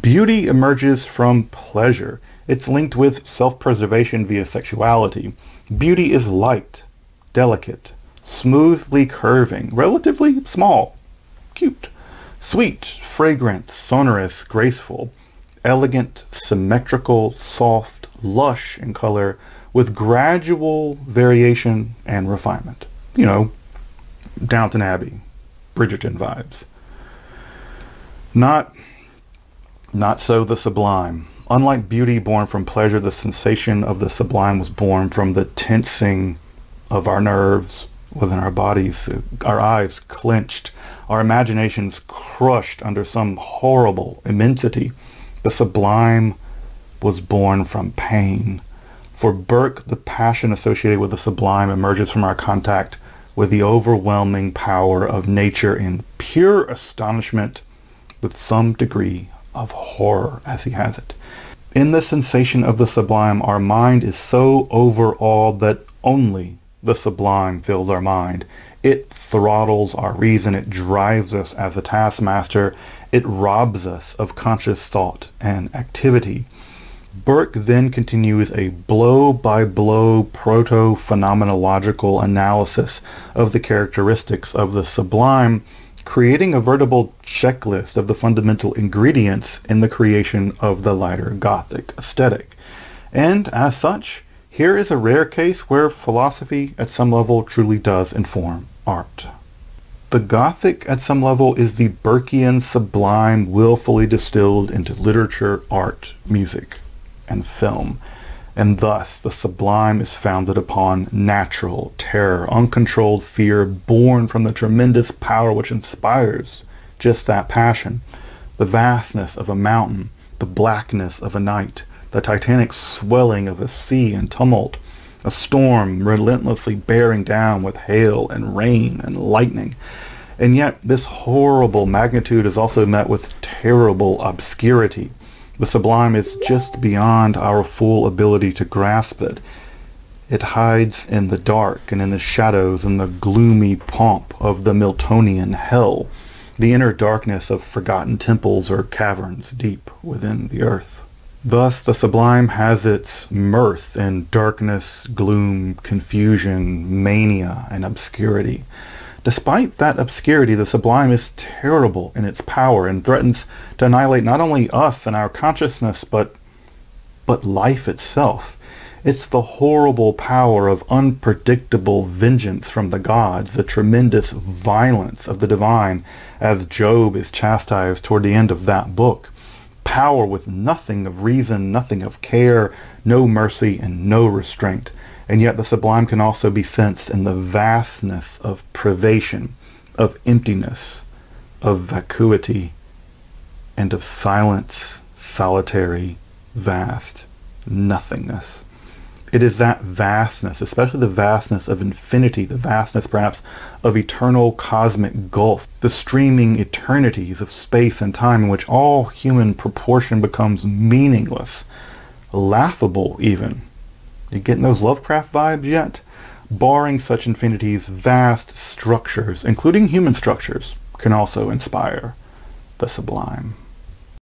Beauty emerges from pleasure. It's linked with self-preservation via sexuality. Beauty is light, delicate, smoothly curving, relatively small, cute, sweet, fragrant, sonorous, graceful, elegant, symmetrical, soft, lush in color, with gradual variation and refinement. You know, Downton Abbey, Bridgerton vibes. Not, not so the sublime. Unlike beauty born from pleasure, the sensation of the sublime was born from the tensing of our nerves within our bodies, our eyes clenched, our imaginations crushed under some horrible immensity. The sublime was born from pain. For Burke, the passion associated with the sublime emerges from our contact with the overwhelming power of nature in pure astonishment with some degree of horror as he has it. In the sensation of the sublime, our mind is so overawed that only the sublime fills our mind. It throttles our reason. It drives us as a taskmaster. It robs us of conscious thought and activity. Burke then continues a blow-by-blow proto-phenomenological analysis of the characteristics of the sublime, creating a veritable checklist of the fundamental ingredients in the creation of the lighter Gothic aesthetic. And as such, here is a rare case where philosophy at some level truly does inform art. The Gothic at some level is the Burkean sublime willfully distilled into literature, art, music and film. And thus the sublime is founded upon natural terror, uncontrolled fear born from the tremendous power which inspires just that passion. The vastness of a mountain, the blackness of a night, the titanic swelling of a sea in tumult, a storm relentlessly bearing down with hail and rain and lightning. And yet this horrible magnitude is also met with terrible obscurity. The sublime is just beyond our full ability to grasp it. It hides in the dark and in the shadows and the gloomy pomp of the Miltonian hell, the inner darkness of forgotten temples or caverns deep within the earth. Thus the sublime has its mirth in darkness, gloom, confusion, mania, and obscurity. Despite that obscurity, the sublime is terrible in its power and threatens to annihilate not only us and our consciousness, but, but life itself. It's the horrible power of unpredictable vengeance from the gods, the tremendous violence of the divine, as Job is chastised toward the end of that book. Power with nothing of reason, nothing of care, no mercy, and no restraint and yet the sublime can also be sensed in the vastness of privation, of emptiness, of vacuity, and of silence, solitary, vast nothingness. It is that vastness, especially the vastness of infinity, the vastness perhaps of eternal cosmic gulf, the streaming eternities of space and time in which all human proportion becomes meaningless, laughable even, you getting those Lovecraft vibes yet? Barring such infinities, vast structures, including human structures, can also inspire the sublime.